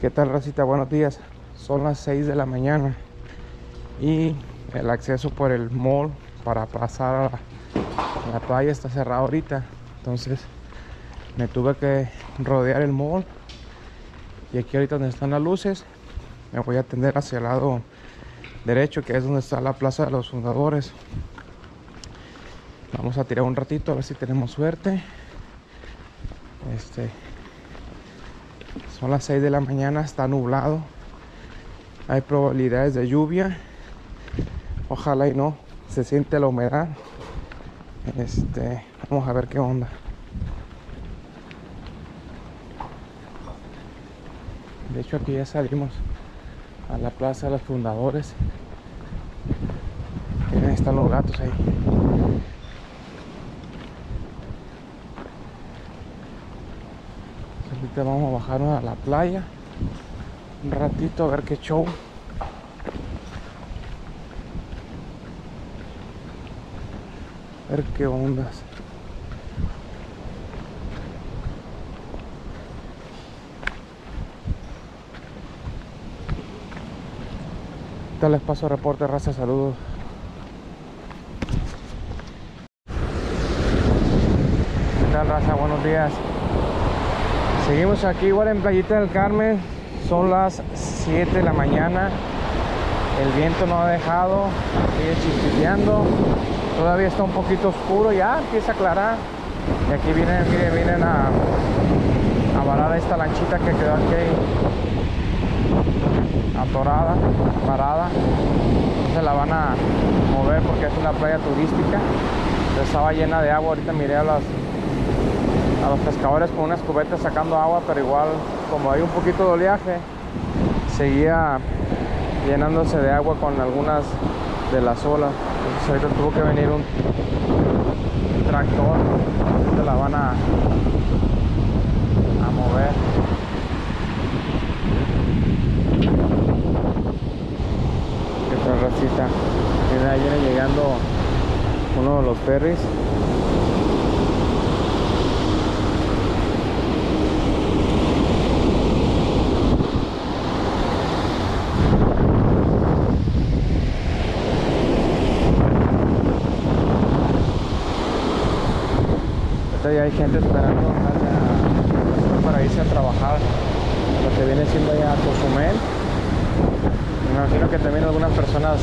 ¿Qué tal, Racita? Buenos días. Son las 6 de la mañana y el acceso por el mall para pasar a la, la playa está cerrado ahorita. Entonces me tuve que rodear el mall y aquí ahorita donde están las luces me voy a atender hacia el lado derecho que es donde está la plaza de los fundadores vamos a tirar un ratito a ver si tenemos suerte este son las 6 de la mañana está nublado. Hay probabilidades de lluvia. Ojalá y no. Se siente la humedad. Este vamos a ver qué onda. De hecho aquí ya salimos a la plaza de los fundadores. Están los gatos ahí ahorita vamos a bajarnos a la playa un ratito a ver qué show a ver qué ondas Ahorita les paso reporte, raza, saludos. ¿Qué tal, raza? Buenos días. Seguimos aquí igual en Playita del Carmen. Son las 7 de la mañana. El viento no ha dejado. Sigue chispiteando. Todavía está un poquito oscuro. Ya empieza a aclarar. Y aquí vienen, miren, vienen a, a varar esta lanchita que quedó aquí atorada, parada. Se la van a mover porque es una playa turística. Estaba llena de agua. Ahorita miré a los, a los pescadores con unas cubetas sacando agua, pero igual como hay un poquito de oleaje, seguía llenándose de agua con algunas de las olas. Entonces ahorita tuvo que venir un tractor. Se la van a, mover. racita. Miren, ahí viene llegando uno de los ferries. Hay gente esperando para irse a trabajar lo que viene siendo ya Cozumel. Me imagino que también algunas personas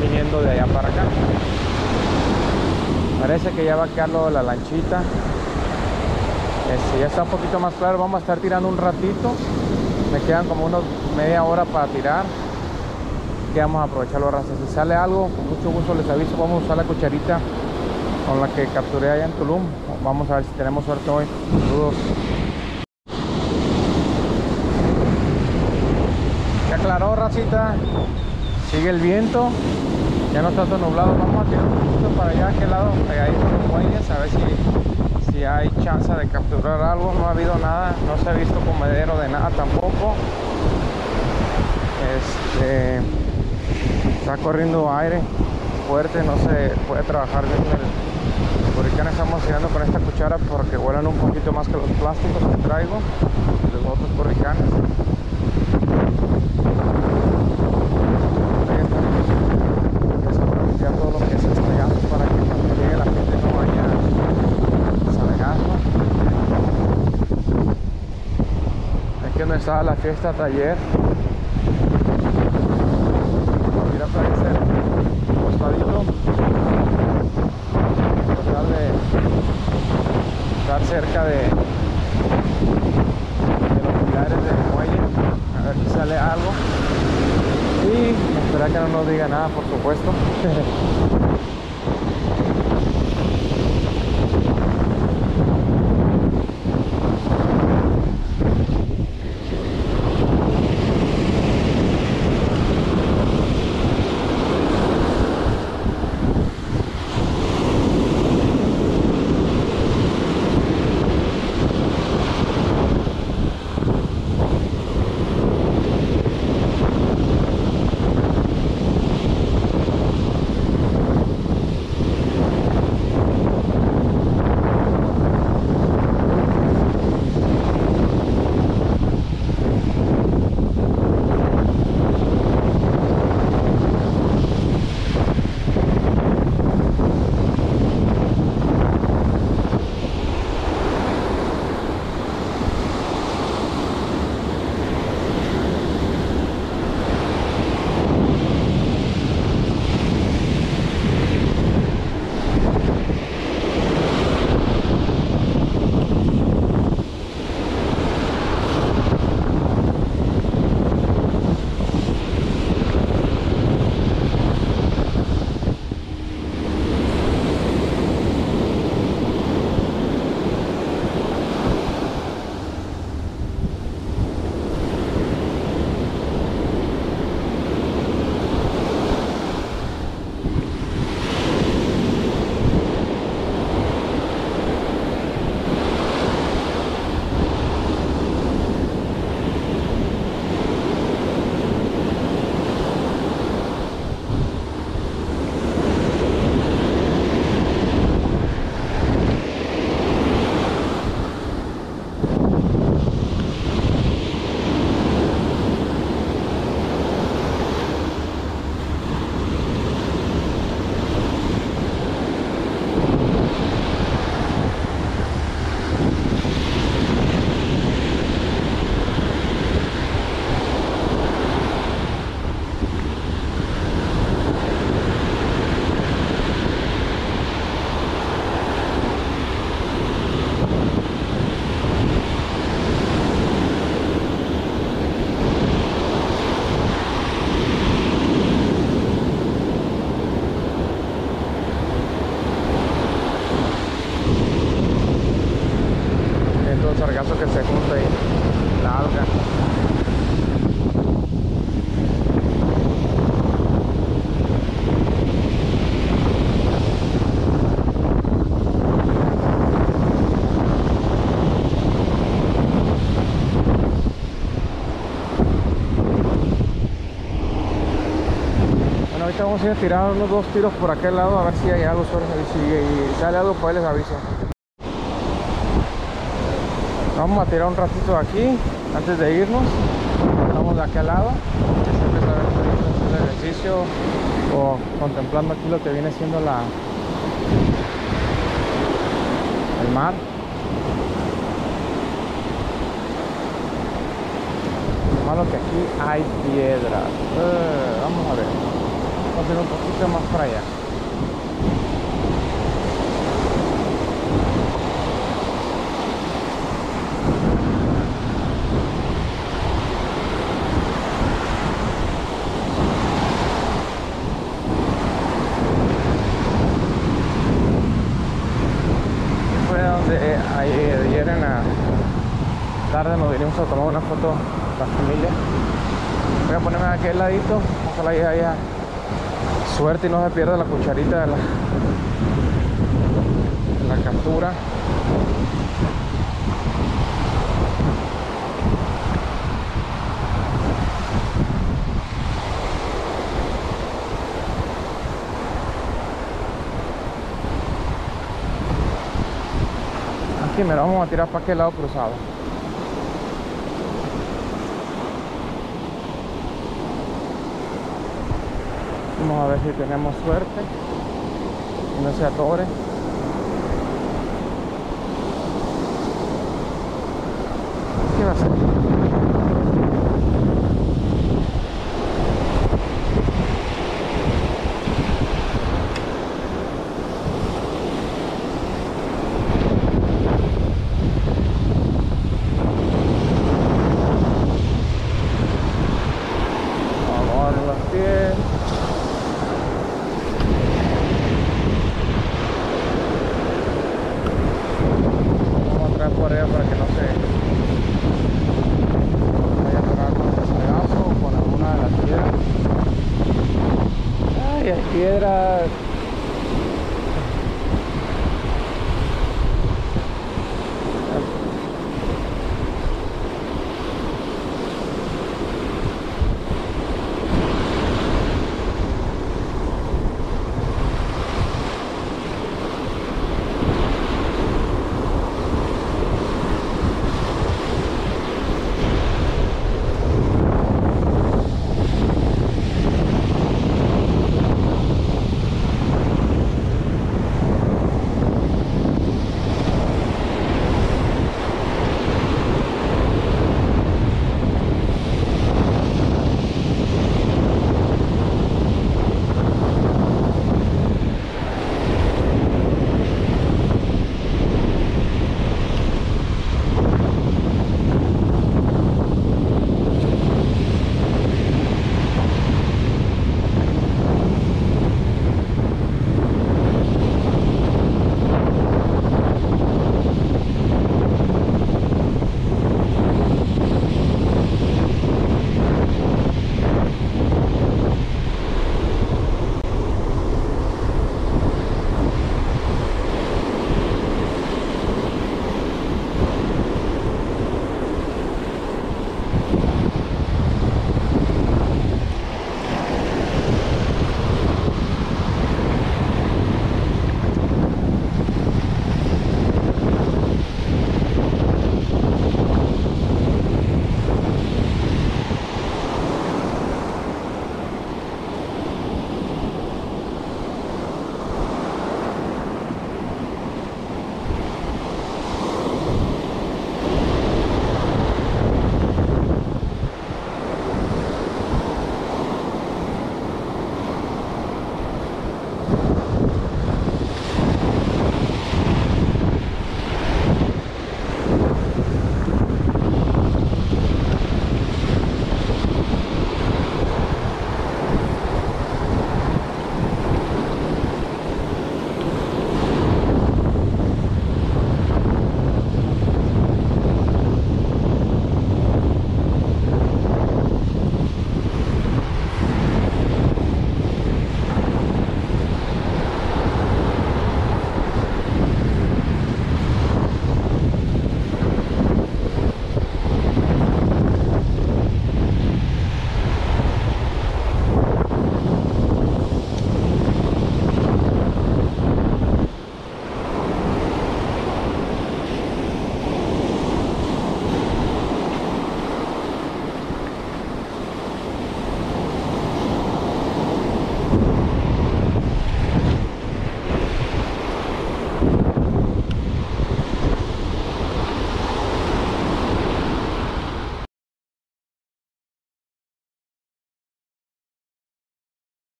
viniendo de allá para acá. Parece que ya va a quedar lo de la lanchita. Este, ya está un poquito más claro vamos a estar tirando un ratito. Me quedan como unos media hora para tirar. Que vamos a aprovechar los razas si sale algo con mucho gusto les aviso vamos a usar la cucharita con la que capturé allá en Tulum. Vamos a ver si tenemos suerte hoy. Saludos. Aclaró racita. Sigue el viento. Ya no está todo nublado. Vamos a tirar un poquito para allá a aquel lado pegadito a los muelles a ver si, si hay chance de capturar algo. No ha habido nada. No se ha visto comedero de nada tampoco. Este está corriendo aire fuerte. No se puede trabajar bien el huracán estamos tirando con esta cuchara porque vuelan un poquito más que los plásticos que traigo. Los otros hurricanes ya todo lo que es estrellado para que cuando llegue la gente no vaya salgando aquí donde estaba la fiesta taller mira aparecer costadito tratar de estar cerca de, los pilares del muelle. A ver si sale algo. Y esperar que no nos diga nada por supuesto vamos a ir a tirar unos dos tiros por aquel lado a ver si hay algo. Y si sale algo, pues les aviso. Vamos a tirar un ratito de aquí antes de irnos. Estamos de aquel lado. Siempre saber hacer el ejercicio o contemplando aquí lo que viene siendo la el mar. Lo malo que aquí hay piedras. Eh, vamos a ver. Vamos a ir un poquito más para allá. donde eh, ayer, en la tarde nos vinimos a tomar una foto la familia. Voy a ponerme de aquel ladito, ojalá ya haya suerte y no se pierda la cucharita de la, captura. Aquí me lo vamos a tirar para aquel lado cruzado. Vamos a ver si tenemos suerte. Y no se atore.